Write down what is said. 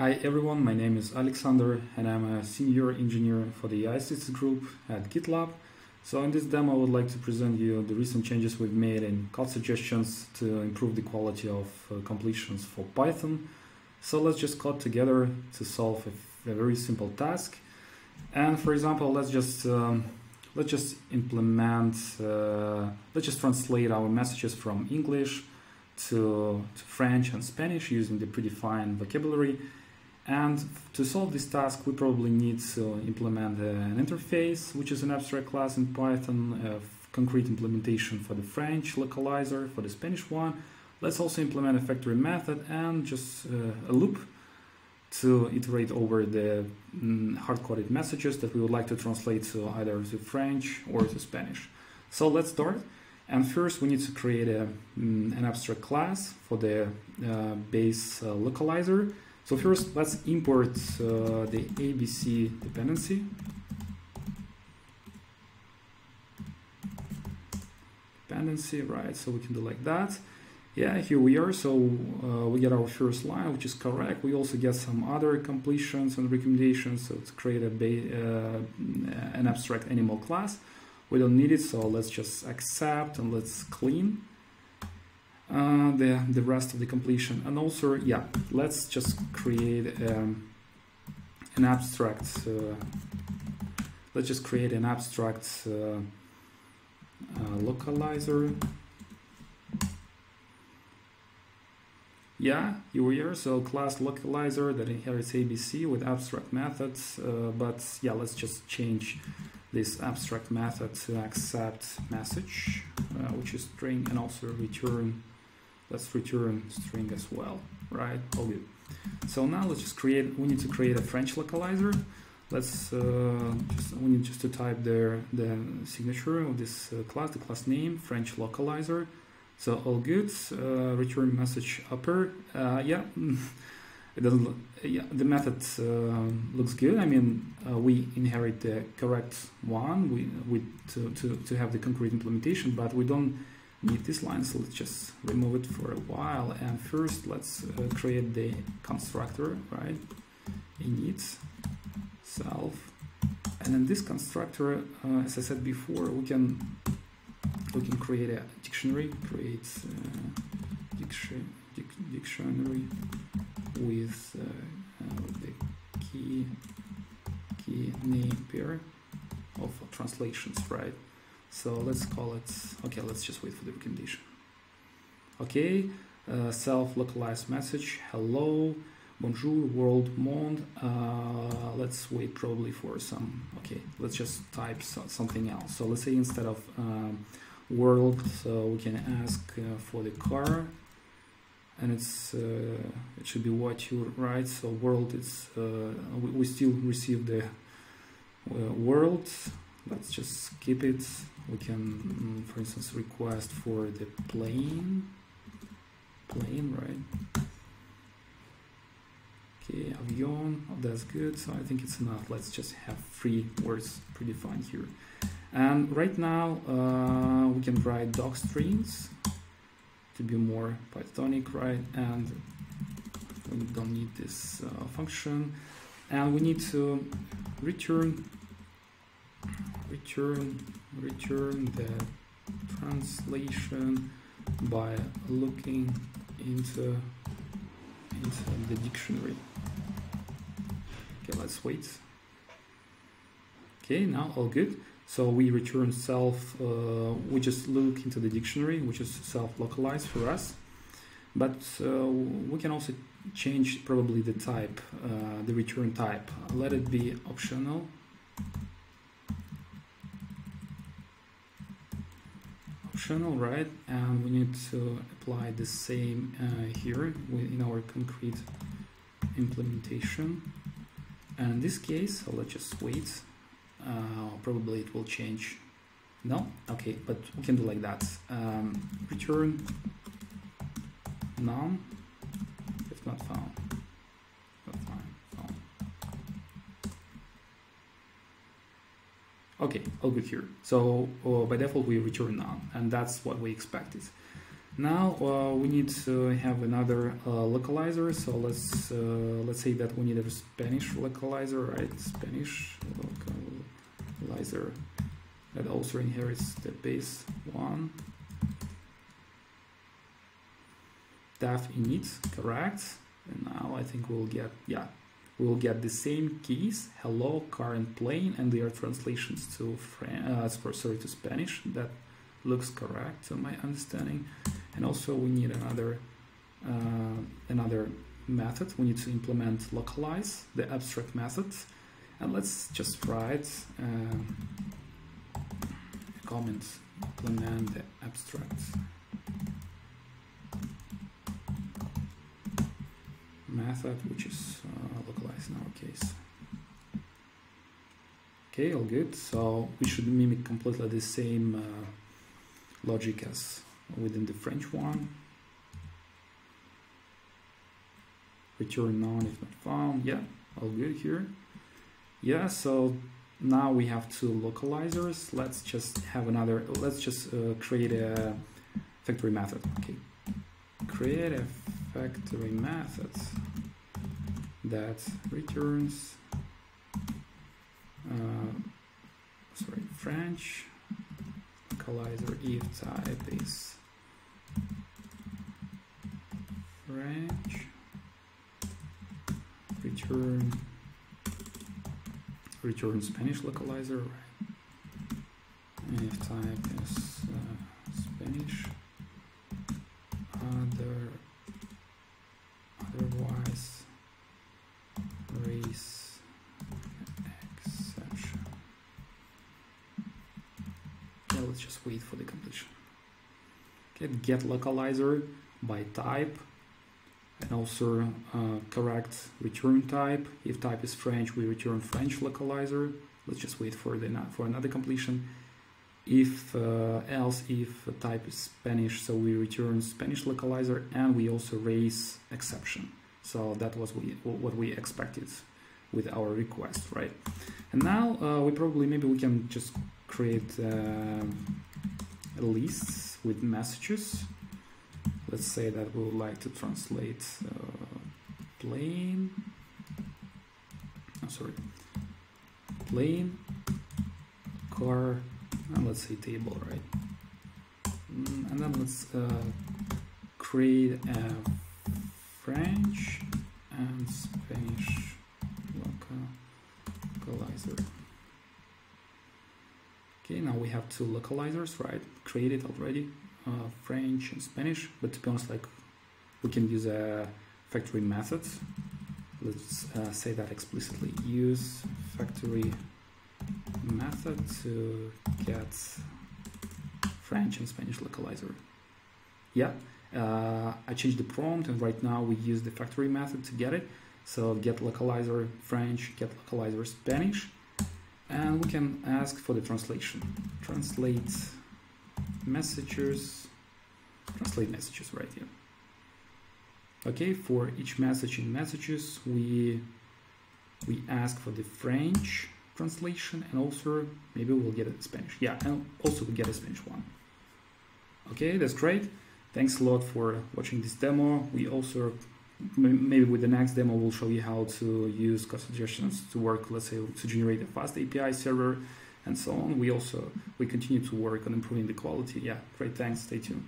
Hi everyone, my name is Alexander and I'm a senior engineer for the AI Assist group at GitLab. So in this demo I would like to present you the recent changes we've made in code suggestions to improve the quality of uh, completions for Python. So let's just code together to solve a, a very simple task. And for example, let's just um, let's just implement uh, let's just translate our messages from English to, to French and Spanish using the predefined vocabulary and to solve this task, we probably need to implement an interface, which is an abstract class in Python, a concrete implementation for the French localizer, for the Spanish one. Let's also implement a factory method and just uh, a loop to iterate over the mm, hard-coded messages that we would like to translate to either to French or to Spanish. So let's start. And first we need to create a, mm, an abstract class for the uh, base uh, localizer so first, let's import uh, the ABC dependency. Dependency, right? So we can do like that. Yeah, here we are. So uh, we get our first line, which is correct. We also get some other completions and recommendations. So to create a uh, an abstract animal class. We don't need it, so let's just accept and let's clean uh, the, the rest of the completion. And also, yeah, let's just create um, an abstract, uh, let's just create an abstract uh, uh localizer. Yeah, here we are. So class localizer that inherits ABC with abstract methods. Uh, but yeah, let's just change this abstract method to accept message, uh, which is string, and also return let's return string as well, right? All good. So now let's just create, we need to create a French localizer. Let's, uh, just, we need just to type the, the signature of this uh, class, the class name, French localizer. So all good, uh, return message upper. Uh, yeah, it doesn't, yeah, the method uh, looks good. I mean, uh, we inherit the correct one we, we, to, to, to have the concrete implementation, but we don't need this line so let's just remove it for a while. And first let's uh, create the constructor right? Init self. And in this constructor uh, as I said before we can we can create a dictionary create uh, dictionary with uh, uh, the key key name pair of translations right so let's call it, okay, let's just wait for the recommendation. Okay, uh, self-localized message, hello, bonjour, world monde. Uh, let's wait probably for some, okay, let's just type so, something else. So let's say instead of um, world, so we can ask uh, for the car and it's uh, it should be what you write so world is uh, we, we, still receive the uh, world let's just skip it. We can mm, for instance request for the plane. Plane right? Okay avion. Oh, that's good. So I think it's enough. Let's just have three words predefined here. And right now uh, we can write doc strings to be more Pythonic right? And we don't need this uh, function. And we need to return return return the translation by looking into into the dictionary. Okay let's wait. Okay now all good. So we return self uh, we just look into the dictionary which is self-localized for us. But uh, we can also change probably the type uh, the return type. Let it be optional optional, right? And we need to apply the same uh, here in our concrete implementation. And in this case, let's just wait. Uh, probably it will change. No? Okay, but we can do like that. Um, return none if not found. Okay, all good here. So uh, by default we return none, and that's what we expected. Now uh, we need to have another uh, localizer. So let's uh, let's say that we need a Spanish localizer, right? Spanish localizer that also inherits the base one. Def init, correct. And now I think we'll get yeah, we'll get the same keys: hello, current plane, and their translations to Fran uh, sorry to Spanish. That looks correct to my understanding. And also we need another uh, another method. We need to implement localize the abstract method and let's just write uh, comment implement the abstract method which is uh, localized in our case okay all good so we should mimic completely the same uh, logic as within the French one. Return none if not found. Yeah, all good here. Yeah, so now we have two localizers. Let's just have another, let's just uh, create a factory method. Okay, create a factory method that returns, uh, sorry, French localizer if type is French return return Spanish localizer if type is uh, Spanish just wait for the completion okay get localizer by type and also uh, correct return type. If type is French, we return French localizer. Let's just wait for the for another completion. If uh, else, if type is Spanish, so we return Spanish localizer, and we also raise exception. So that was we, what we expected with our request, right? And now uh, we probably maybe we can just create uh, lists with messages. Let's say that we would like to translate uh, plane. Oh, sorry. Plane car and let's say table right? Mm, and then let's uh, create a French and Spanish localizer okay now we have two localizers right created already uh, French and Spanish, but to be honest, like we can use a factory method. Let's uh, say that explicitly. Use factory method to get French and Spanish localizer. Yeah, uh, I changed the prompt and right now we use the factory method to get it. So get localizer French, get localizer Spanish, and we can ask for the translation. Translate messages, translate messages right here. Okay, for each message in messages, we we ask for the French translation and also maybe we'll get it Spanish. Yeah, and also we get a Spanish one. Okay, that's great. Thanks a lot for watching this demo. We also maybe with the next demo we'll show you how to use code suggestions to work, let's say, to generate a FastAPI server and so on. We also we continue to work on improving the quality. Yeah, great. Thanks. Stay tuned.